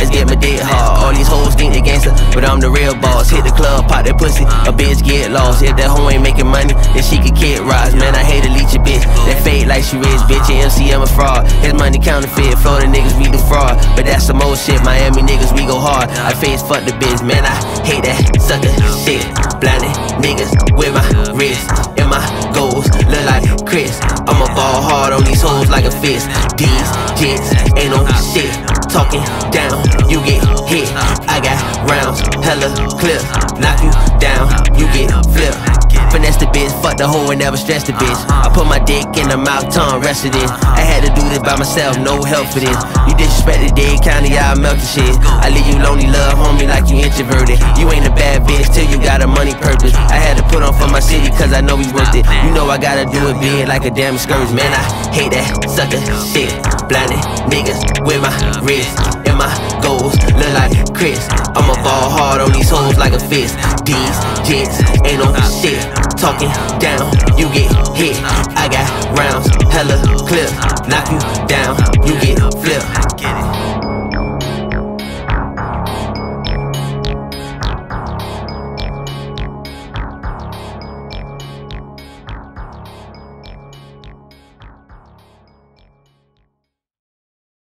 Let's get my dick hard. All these hoes think they gangster, but I'm the real boss. Hit the club, pop that pussy, a bitch get lost. If that hoe ain't making money, then she could kid rise. Man, I hate a leechy bitch. That fade like she rich, bitch. And MC, I'm a fraud. His money counterfeit, Florida niggas, we do fraud. But that's some old shit, Miami niggas, we go hard. I face fuck the bitch, man, I hate that sucker shit. blinding niggas with my wrist and my goals look like Chris. I'ma ball hard on these hoes like a fist. These kids ain't no shit. Talking I got rounds, hella clip. Knock you down, you get flipped. Finesse the bitch, fuck the hoe and never stress the bitch. I put my dick in the mouth, tongue rested in. I had to do this by myself, no help for this. You disrespect the Dade County, I melt the shit. I leave you lonely, love homie, like you introverted. You ain't a bad bitch till you got a money purpose. I had to put on for my city, cause I know we worth it. You know I gotta do it big like a damn scourge, man. I hate that sucker shit. Blinded niggas with my wrist Chris. I'ma fall hard on these hoes like a fist. These jits ain't no shit. Talking down, you get hit. I got rounds, hella clip. Knock you down, you get